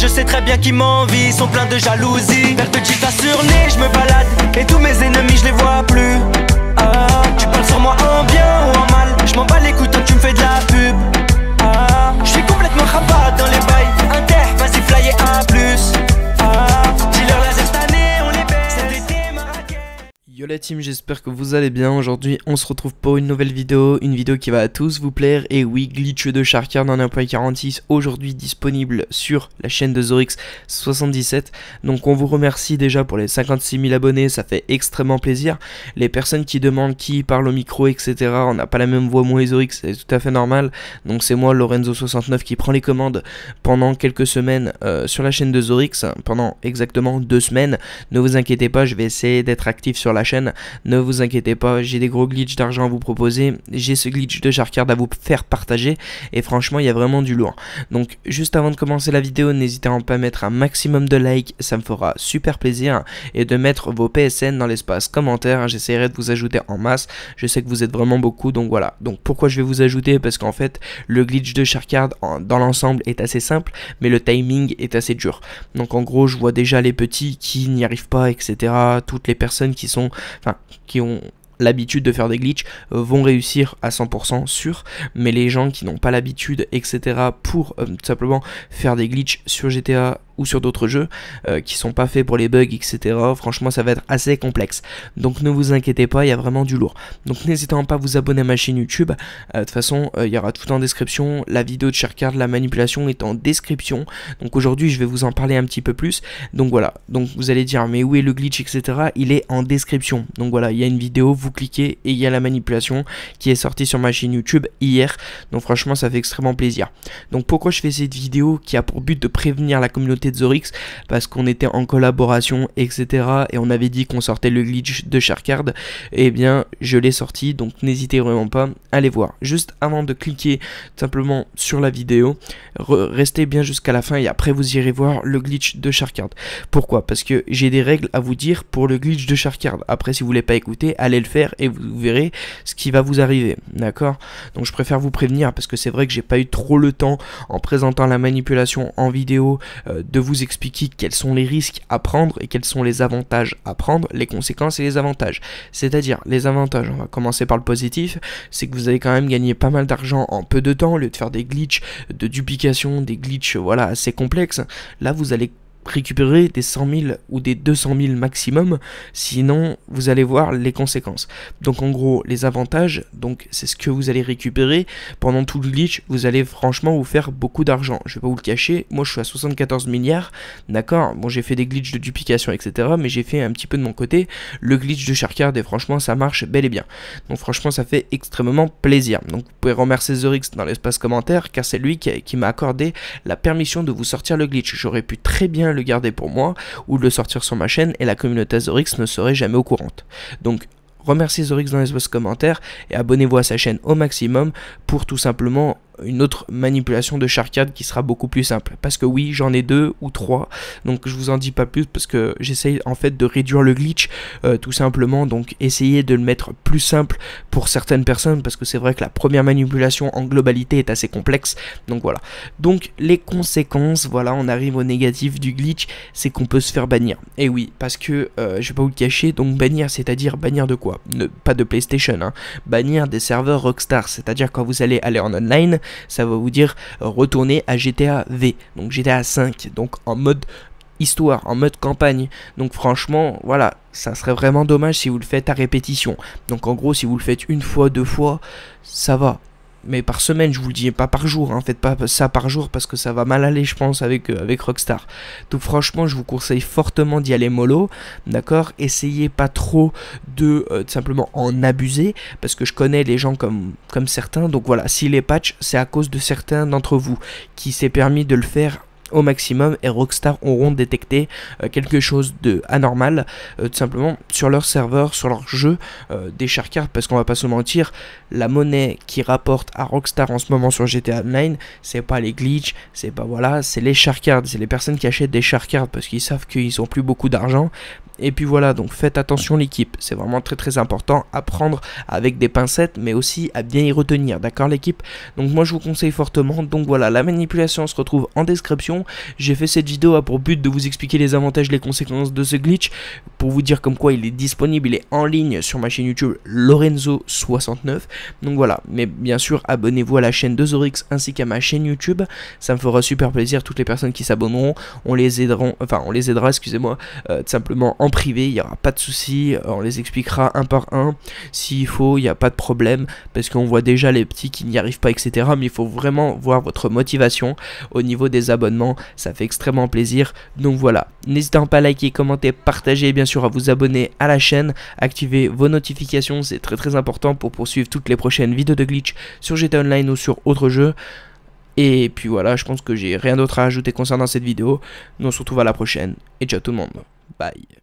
Je sais très bien qu'ils m'envient, sont pleins de jalousie. Perte de Gita sur je me balade. Et tous mes ennemis je les vois plus. Ah, Tu parles sur moi en bien ou en mal. Je m'en bats les la team, j'espère que vous allez bien. Aujourd'hui, on se retrouve pour une nouvelle vidéo, une vidéo qui va à tous vous plaire. Et oui, glitch de Sharkard en 1.46 aujourd'hui disponible sur la chaîne de Zorix77. Donc on vous remercie déjà pour les 56 000 abonnés, ça fait extrêmement plaisir. Les personnes qui demandent qui parle au micro, etc. On n'a pas la même voix moi et Zorix, c'est tout à fait normal. Donc c'est moi Lorenzo69 qui prend les commandes pendant quelques semaines euh, sur la chaîne de Zorix, pendant exactement deux semaines. Ne vous inquiétez pas, je vais essayer d'être actif sur la chaîne ne vous inquiétez pas, j'ai des gros glitches d'argent à vous proposer. J'ai ce glitch de Sharkard à vous faire partager. Et franchement, il y a vraiment du lourd. Donc, juste avant de commencer la vidéo, n'hésitez pas à mettre un maximum de likes. Ça me fera super plaisir. Et de mettre vos PSN dans l'espace commentaire. J'essaierai de vous ajouter en masse. Je sais que vous êtes vraiment beaucoup. Donc voilà. Donc pourquoi je vais vous ajouter? Parce qu'en fait, le glitch de Sharkard dans l'ensemble est assez simple. Mais le timing est assez dur. Donc en gros, je vois déjà les petits qui n'y arrivent pas, etc. Toutes les personnes qui sont qui ont l'habitude de faire des glitches euh, vont réussir à 100% sûr, mais les gens qui n'ont pas l'habitude, etc., pour euh, tout simplement faire des glitches sur GTA sur d'autres jeux euh, qui sont pas faits pour les bugs, etc. Franchement, ça va être assez complexe. Donc ne vous inquiétez pas, il y a vraiment du lourd. Donc n'hésitez pas à vous abonner à ma chaîne YouTube. Euh, de toute façon, euh, il y aura tout en description. La vidéo de Sharkard, la manipulation est en description. Donc aujourd'hui, je vais vous en parler un petit peu plus. Donc voilà. Donc vous allez dire, mais où est le glitch, etc. Il est en description. Donc voilà, il y a une vidéo, vous cliquez et il y a la manipulation qui est sortie sur ma chaîne YouTube hier. Donc franchement, ça fait extrêmement plaisir. Donc pourquoi je fais cette vidéo qui a pour but de prévenir la communauté Zorix parce qu'on était en collaboration, etc. Et on avait dit qu'on sortait le glitch de Sharkard. Et eh bien, je l'ai sorti, donc n'hésitez vraiment pas à aller voir. Juste avant de cliquer simplement sur la vidéo, restez bien jusqu'à la fin et après vous irez voir le glitch de Sharkard. Pourquoi? Parce que j'ai des règles à vous dire pour le glitch de Sharkard. Après, si vous voulez pas écouter, allez le faire et vous verrez ce qui va vous arriver. D'accord? Donc je préfère vous prévenir parce que c'est vrai que j'ai pas eu trop le temps en présentant la manipulation en vidéo euh, de vous expliquer quels sont les risques à prendre et quels sont les avantages à prendre, les conséquences et les avantages. C'est-à-dire, les avantages, on va commencer par le positif, c'est que vous allez quand même gagner pas mal d'argent en peu de temps, au lieu de faire des glitches de duplication, des glitches voilà, assez complexes. Là, vous allez récupérer des 100 000 ou des 200 000 maximum, sinon vous allez voir les conséquences. Donc en gros, les avantages, donc c'est ce que vous allez récupérer pendant tout le glitch, vous allez franchement vous faire beaucoup d'argent. Je vais pas vous le cacher, moi je suis à 74 milliards, d'accord Bon j'ai fait des glitches de duplication, etc. Mais j'ai fait un petit peu de mon côté le glitch de Sharkard et franchement ça marche bel et bien. Donc franchement ça fait extrêmement plaisir. Donc vous pouvez remercier Zorix dans l'espace commentaire car c'est lui qui, qui m'a accordé la permission de vous sortir le glitch. J'aurais pu très bien le garder pour moi ou le sortir sur ma chaîne et la communauté Zorix ne serait jamais au courant. Donc remerciez Zorix dans les commentaires et abonnez-vous à sa chaîne au maximum pour tout simplement une autre manipulation de Sharkard qui sera beaucoup plus simple. Parce que oui, j'en ai deux ou trois, donc je vous en dis pas plus parce que j'essaye en fait de réduire le glitch euh, tout simplement, donc essayer de le mettre plus simple pour certaines personnes parce que c'est vrai que la première manipulation en globalité est assez complexe, donc voilà. Donc les conséquences, voilà, on arrive au négatif du glitch, c'est qu'on peut se faire bannir. Et oui, parce que euh, je vais pas vous le cacher, donc bannir, c'est-à-dire bannir de quoi? Ne, Pas de PlayStation, hein. bannir des serveurs Rockstar, c'est-à-dire quand vous allez aller en online, ça va vous dire euh, retourner à GTA V, donc GTA 5, donc en mode histoire, en mode campagne. Donc franchement, voilà, ça serait vraiment dommage si vous le faites à répétition. Donc en gros, si vous le faites une fois, deux fois, ça va mais par semaine, je vous le dis, pas par jour, hein, faites pas ça par jour parce que ça va mal aller, je pense, avec, euh, avec Rockstar. Donc franchement, je vous conseille fortement d'y aller mollo, d'accord? Essayez pas trop de euh, simplement en abuser, parce que je connais les gens comme, comme certains, donc voilà, si les patchs, c'est à cause de certains d'entre vous qui s'est permis de le faire au maximum et Rockstar auront détecté euh, quelque chose de anormal euh, tout simplement sur leur serveur, sur leur jeu euh, des Sharkard parce qu'on va pas se mentir, la monnaie qui rapporte à Rockstar en ce moment sur GTA Online, c'est pas les glitches, c'est pas voilà, c'est les Sharkard, c'est les personnes qui achètent des Sharkard parce qu'ils savent qu'ils ont plus beaucoup d'argent. Et puis voilà, donc faites attention l'équipe, c'est vraiment très très important à prendre avec des pincettes, mais aussi à bien y retenir, d'accord l'équipe? Donc moi je vous conseille fortement, donc voilà, la manipulation se retrouve en description, J'ai fait cette vidéo pour but de vous expliquer les avantages, les conséquences de ce glitch, pour vous dire comme quoi il est disponible, il est en ligne sur ma chaîne YouTube Lorenzo69. Donc voilà, mais bien sûr abonnez-vous à la chaîne de Zorix ainsi qu'à ma chaîne YouTube, ça me fera super plaisir, toutes les personnes qui s'abonneront, on les aideront, enfin on les aidera, excusez-moi, euh, simplement en privé, il n'y aura pas de souci, euh, on les expliquera un par un, s'il faut, il n'y a pas de problème, parce qu'on voit déjà les petits qui n'y arrivent pas, etc. Mais il faut vraiment voir votre motivation au niveau des abonnements, ça fait extrêmement plaisir. Donc voilà, n'hésitez pas à liker, commenter, partager et bien sûr à vous abonner à la chaîne, activer vos notifications, c'est très très important pour poursuivre toutes les prochaines vidéos de glitch sur GTA Online ou sur autres jeux. Et puis voilà, je pense que j'ai rien d'autre à ajouter concernant cette vidéo. Nous on se retrouve à la prochaine. Et ciao tout le monde. Bye.